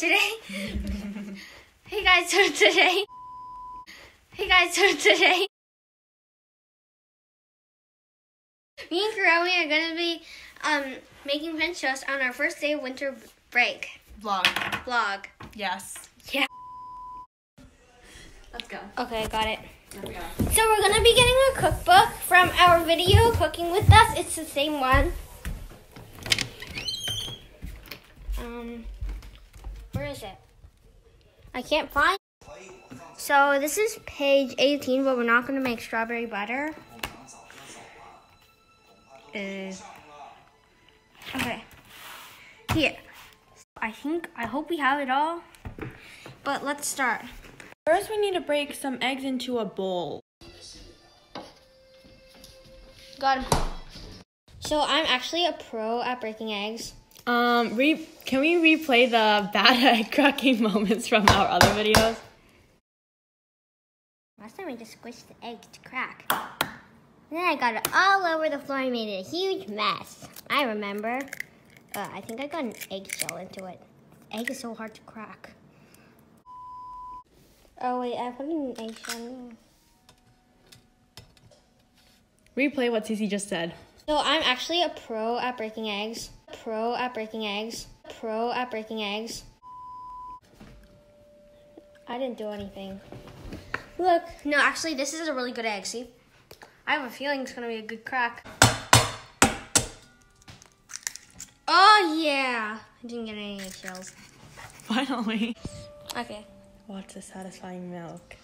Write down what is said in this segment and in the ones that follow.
today. hey guys, so today. Hey guys, so today. Me and Karomi are gonna be um, making French toast on our first day of winter break Vlog. vlog. Yes. Yeah. Let's go. Okay, got it. We go. So we're gonna be getting a cookbook from our video cooking with us. It's the same one. Um, is it? I can't find. So this is page 18, but we're not gonna make strawberry butter. Uh, okay. Here. I think I hope we have it all. But let's start. First, we need to break some eggs into a bowl. Got him. So I'm actually a pro at breaking eggs. Um, re- can we replay the bad egg cracking moments from our other videos? Last time I just squished the egg to crack. And then I got it all over the floor and made it a huge mess. I remember. Uh, I think I got an eggshell into it. Egg is so hard to crack. Oh wait, I put an eggshell. in. Replay what Cici just said. So I'm actually a pro at breaking eggs. Pro at breaking eggs. Pro at breaking eggs. I didn't do anything. Look. No, actually, this is a really good egg. See? I have a feeling it's gonna be a good crack. Oh yeah! I didn't get any eggshells. Finally. Okay. Watch the satisfying milk.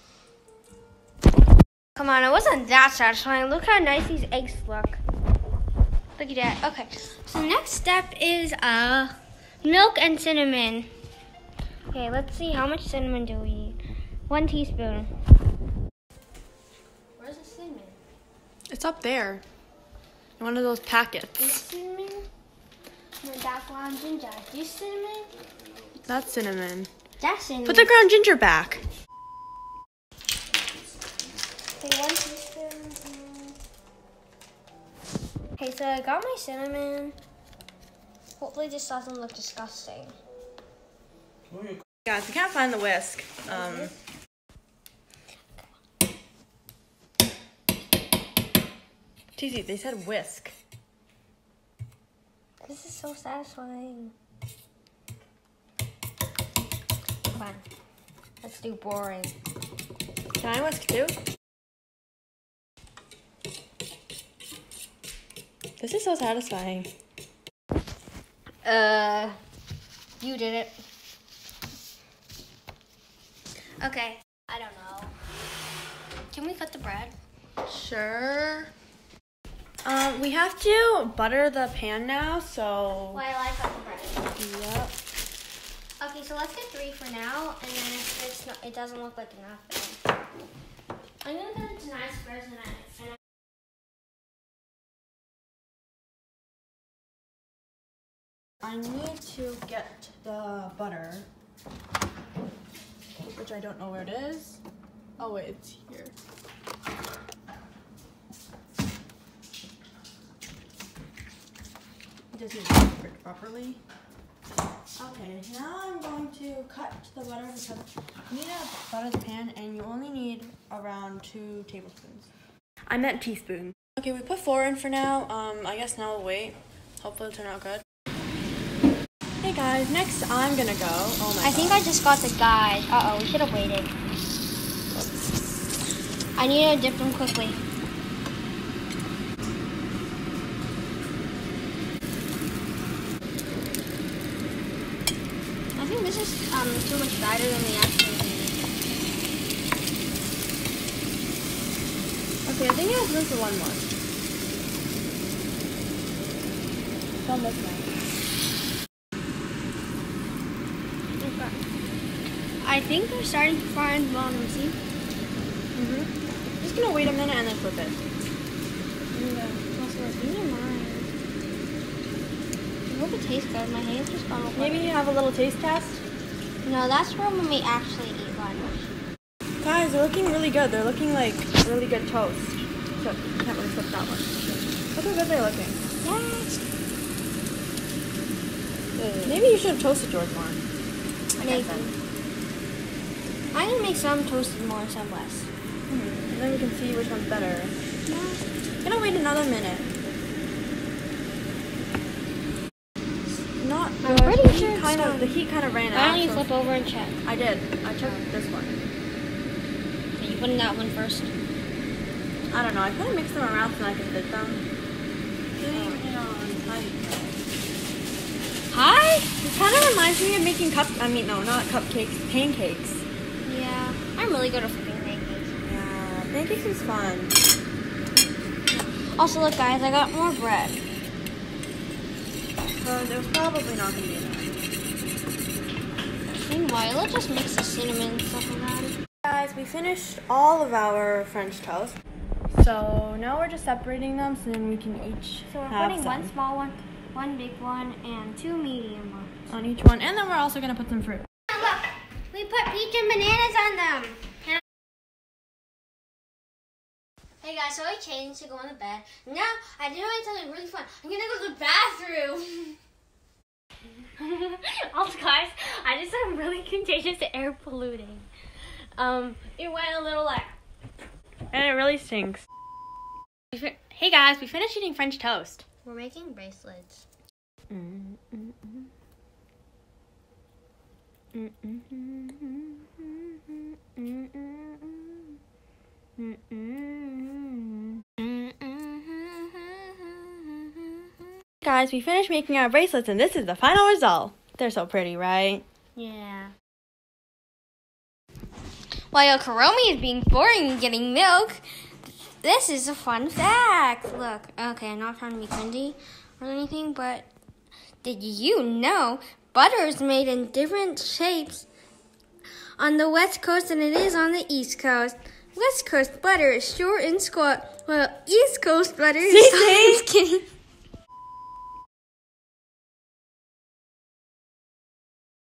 Come on, it wasn't that satisfying. Look how nice these eggs look. Look at that. Okay. So next step is uh milk and cinnamon. Okay, let's see how much cinnamon do we need. One teaspoon. Where's the cinnamon? It's up there. In one of those packets. This packets. cinnamon? No, that ground ginger. This cinnamon? That's cinnamon. That's cinnamon. Put the ground ginger back. So I got my cinnamon. Hopefully this doesn't look disgusting. Guys, I can't find the whisk. Um, Tizzy, they said whisk. This is so satisfying. Come on. Let's do boring. Can I whisk too? This is so satisfying. Uh, you did it. Okay, I don't know. Can we cut the bread? Sure. Um, we have to butter the pan now, so. While I cut the bread. Yep. Okay, so let's get three for now, and then if it's not, it doesn't look like enough, I'm gonna cut it to nine squares, I need to get the butter, which I don't know where it is. Oh wait, it's here. It doesn't even it properly. Okay, now I'm going to cut the butter because you need to butter the pan and you only need around two tablespoons. I meant teaspoon. Okay, we put four in for now. Um, I guess now we'll wait. Hopefully it'll turn out good. Hey guys, next I'm gonna go. Oh my I think I just got the guide. Uh oh, we should have waited. I need to dip them quickly. I think this is um too much brighter than the actually need. Okay, I think I has room for one more. Don't look nice. I think they're starting to find in the bottom. See? Mm-hmm. Just gonna wait a minute and then flip it. These are mine. I hope it tastes good. My hands just gone over. Maybe you have a little taste test? No, that's for when we actually eat lunch. Guys, they're looking really good. They're looking like really good toast. So can't really flip that one. Look how good they're looking. Yes. Maybe you should have toasted yours more. Maybe. Said. I can make some toasted more and some less. Hmm. And then we can see which one's better. Gonna wait another minute. Not I'm pretty The sure kind of the heat kind of ran Why out. don't you flip over and check? I did. I took this one. Okay, you put in that one first. I don't know. I kind of mixed them around so I could fit them. Hi? It kind of reminds me of making cup. I mean, no, not cupcakes, pancakes. Yeah, I'm really good at flipping pancakes. Yeah, pancakes is fun. Also, look, guys, I got more bread. Because it was probably not gonna be enough. Meanwhile, let's just mix the cinnamon and stuff around. Guys, we finished all of our French toast. So now we're just separating them so then we can each So we're have putting some one small one, one big one, and two medium ones. on each one, and then we're also gonna put some fruit. We put peach and bananas on them. Hey guys, so I changed to go on the bed. Now I did something really fun. I'm gonna go to the bathroom. also, guys, I did some really contagious air polluting. Um, it went a little like. And it really stinks. Hey guys, we finished eating French toast. We're making bracelets. Guys, we finished making our bracelets and this is the final result. They're so pretty, right? Yeah. While Karomi is being boring and getting milk, this is a fun fact. Look, okay, I'm not trying to be cringy or anything, but did you know butter is made in different shapes on the west coast than it is on the east coast? West Coast butter is short and squat, while East Coast butter is See, just kidding.